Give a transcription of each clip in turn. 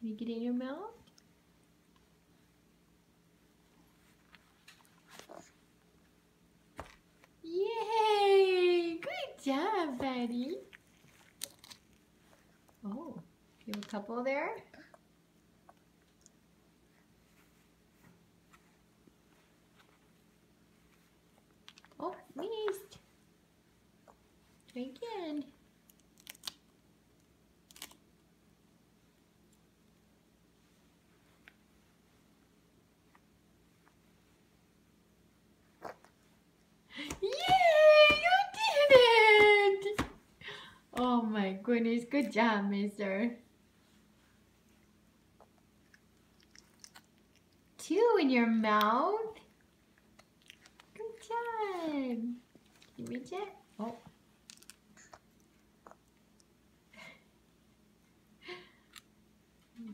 Can you get in your mouth? Yay! Good job, buddy. Oh, you have a couple there? Oh, missed. Try again. Yay! You did it! Oh my goodness, good job, mister. Two in your mouth. Good job. You reach it? Oh.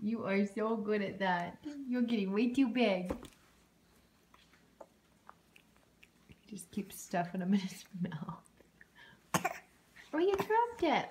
You are so good at that. You're getting way too big. Just keep stuffing them in his mouth. Oh, you dropped it.